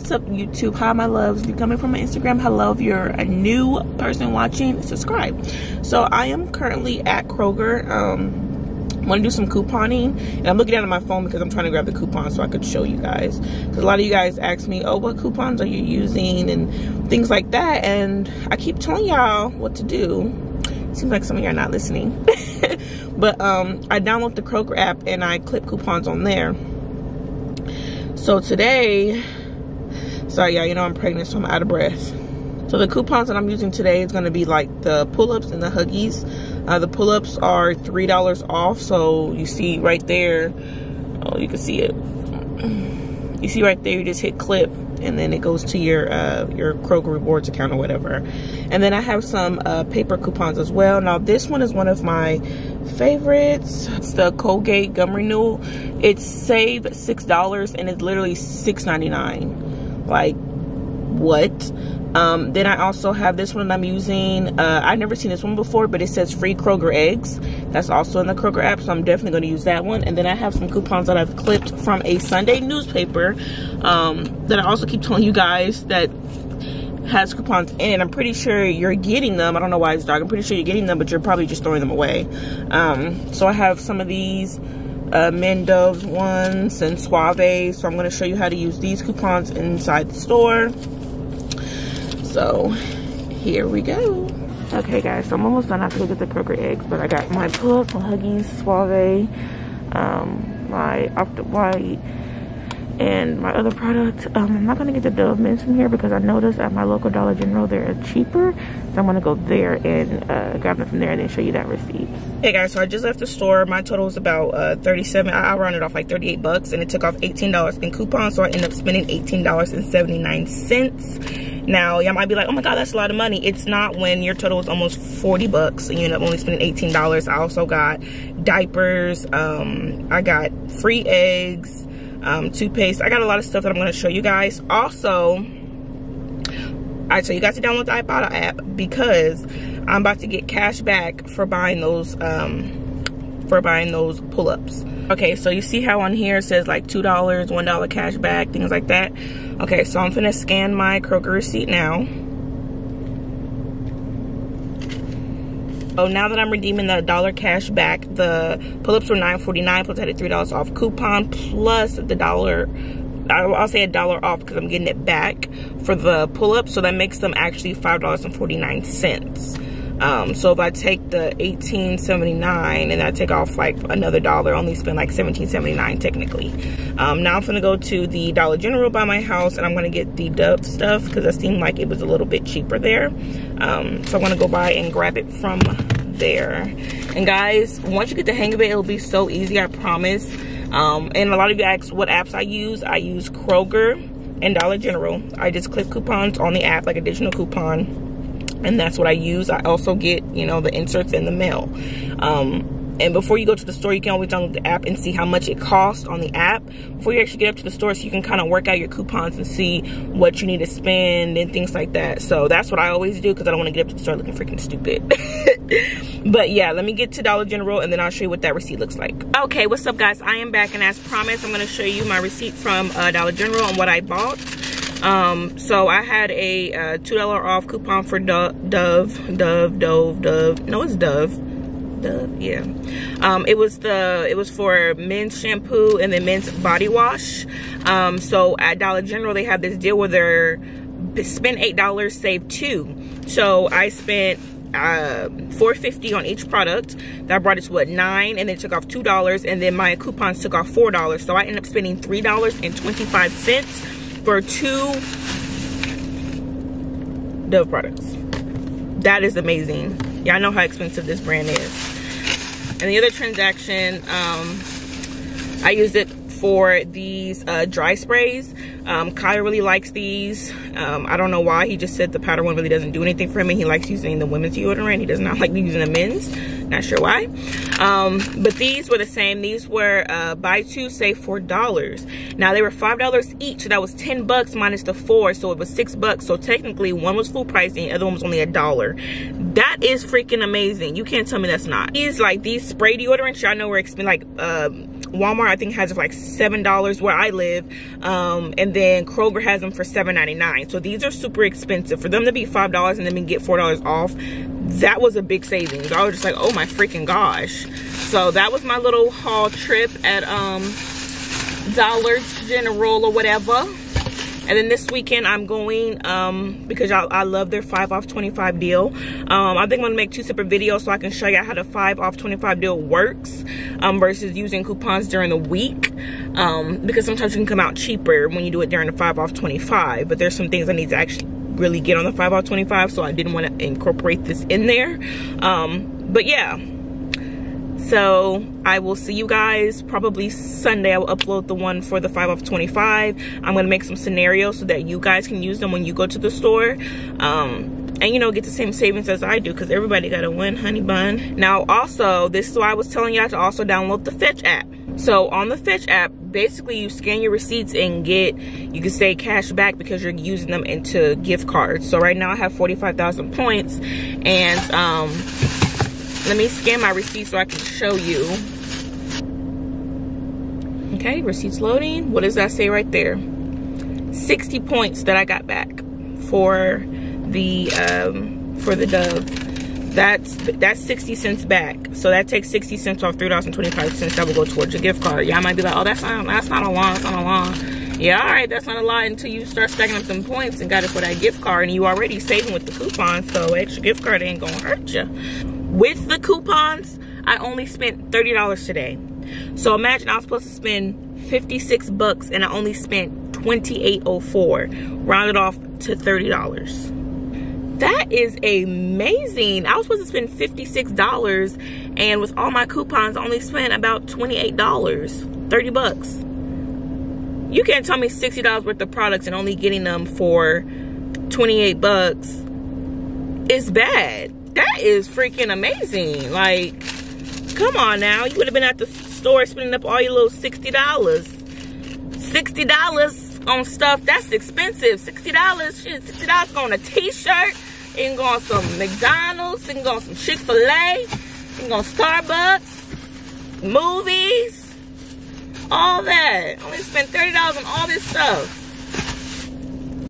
what's up YouTube? Hi my loves. If you're coming from my Instagram? Hello if you're a new person watching subscribe. So I am currently at Kroger um want to do some couponing and I'm looking down at my phone because I'm trying to grab the coupons so I could show you guys. Because a lot of you guys ask me oh what coupons are you using? and things like that and I keep telling y'all what to do. Seems like some of you are not listening. But um I download the Kroger app and I clip coupons on there. So today, sorry y'all, you know I'm pregnant so I'm out of breath. So the coupons that I'm using today is going to be like the pull-ups and the Huggies. Uh, the pull-ups are $3 off. So you see right there, oh you can see it. You see right there, you just hit clip and then it goes to your uh, your Kroger rewards account or whatever. And then I have some uh, paper coupons as well. Now this one is one of my favorites. It's the Colgate Gum Renewal. It's save six dollars and it's literally six ninety nine. Like what? Um, then I also have this one I'm using. Uh, I've never seen this one before, but it says free Kroger eggs. That's also in the Kroger app, so I'm definitely going to use that one. And then I have some coupons that I've clipped from a Sunday newspaper um, that I also keep telling you guys that has coupons in. I'm pretty sure you're getting them. I don't know why it's dark. I'm pretty sure you're getting them, but you're probably just throwing them away. Um, so I have some of these uh, Mendoves ones and Suave. So I'm going to show you how to use these coupons inside the store. So here we go. Okay guys, so I'm almost done. I have to go get the Kroger eggs, but I got my pull-ups, my Huggies, Suave, um, my Optic White, and my other product. Um, I'm not gonna get the Dove men's from here because I noticed at my local Dollar General they're cheaper. So I'm gonna go there and uh, grab them from there and then show you that receipt. Hey guys, so I just left the store. My total was about uh, 37. I, rounded off like 38 bucks and it took off $18 in coupons. So I ended up spending $18.79 now, y'all might be like, oh my God, that's a lot of money. It's not when your total is almost 40 bucks and you end up only spending $18. I also got diapers. Um, I got free eggs, um, toothpaste. I got a lot of stuff that I'm going to show you guys. Also, I tell you guys to download the Ibotta app because I'm about to get cash back for buying those, um, for buying those pull-ups. Okay, so you see how on here it says like $2, $1 cash back, things like that. Okay, so I'm gonna scan my Kroger receipt now. Oh, now that I'm redeeming the dollar cash back, the pull-ups were $9.49 plus I had a $3 off coupon plus the dollar I'll say a dollar off because I'm getting it back for the pull-up. So that makes them actually $5.49. Um, so if I take the 18.79 and I take off like another dollar, only spend like 17.79 technically. Um, now I'm gonna go to the Dollar General by my house and I'm gonna get the Dove stuff because it seemed like it was a little bit cheaper there. Um, so I'm gonna go by and grab it from there. And guys, once you get the hang of it, it'll be so easy, I promise. Um, and a lot of you ask what apps I use. I use Kroger and Dollar General. I just click coupons on the app, like additional coupon and that's what I use. I also get, you know, the inserts in the mail. Um, and before you go to the store, you can always download the app and see how much it costs on the app before you actually get up to the store so you can kind of work out your coupons and see what you need to spend and things like that. So that's what I always do because I don't want to get up to the store looking freaking stupid. but yeah, let me get to Dollar General and then I'll show you what that receipt looks like. Okay, what's up guys? I am back and as promised, I'm going to show you my receipt from uh, Dollar General and what I bought. Um, so I had a uh, $2 off coupon for Dove, Dove, Dove, Dove, Dove. No, it's Dove. Yeah. Um, it was the, it was for men's shampoo and then men's body wash. Um, so at Dollar General, they have this deal where they're spend $8, save two. So I spent uh 450 on each product that brought it to what nine and then took off two dollars and then my coupons took off four dollars so i ended up spending three dollars and 25 cents for two Dove products. That is amazing. Y'all know how expensive this brand is. And the other transaction, um, I used it for these uh, dry sprays. Um, Kyle really likes these. Um, I don't know why. He just said the powder one really doesn't do anything for him. And he likes using the women's deodorant. He does not like using the men's. Not sure why. Um, but these were the same. These were uh, buy two, save four dollars. Now they were five dollars each. So that was 10 bucks minus the four. So it was six bucks. So technically one was full price and the other one was only a dollar. That is freaking amazing. You can't tell me that's not. These like these spray deodorants, y'all know we're like um, Walmart, I think, has like $7 where I live. Um, and then Kroger has them for $7.99. So these are super expensive. For them to be $5 and then get $4 off, that was a big savings. I was just like, oh my freaking gosh. So that was my little haul trip at um, Dollar General or whatever. And then this weekend I'm going, um, because I, I love their 5 off 25 deal. Um, I think I'm to make two separate videos so I can show you how the 5 off 25 deal works um, versus using coupons during the week. Um, because sometimes it can come out cheaper when you do it during the 5 off 25. But there's some things I need to actually really get on the 5 off 25 so I didn't want to incorporate this in there. Um, but yeah so i will see you guys probably sunday. I will upload the one for the 5 off 25 i'm going to make some scenarios so that you guys can use them when you go to the store. Um, and you know get the same savings as i do because everybody got to win honey bun. Now also this is why i was telling y'all to also download the fetch app. So on the fetch app basically you scan your receipts and get you can say cash back because you're using them into gift cards. So right now i have 45,000 points and um let me scan my receipt so I can show you. Okay, receipts loading. What does that say right there? 60 points that I got back for the um, for the dove. That's that's 60 cents back. So that takes 60 cents off $3.25 that will go towards your gift card. Y'all might be like, oh, that's not that's not a lot, that's not a lot. Yeah, all right, that's not a lot until you start stacking up some points and got it for that gift card and you already saving with the coupon, so extra gift card ain't gonna hurt you with the coupons, I only spent $30 today. So imagine I was supposed to spend 56 bucks and I only spent 28.04, rounded off to $30. That is amazing. I was supposed to spend $56 and with all my coupons, I only spent about $28, 30 bucks. You can't tell me $60 worth of products and only getting them for 28 bucks is bad that is freaking amazing. Like, come on now. You would have been at the store spending up all your little $60. $60 on stuff, that's expensive. $60, shit, $60 on a t-shirt. Can go on some McDonald's. Can go on some Chick-fil-A. Can go on Starbucks. Movies. All that. Only spent $30 on all this stuff.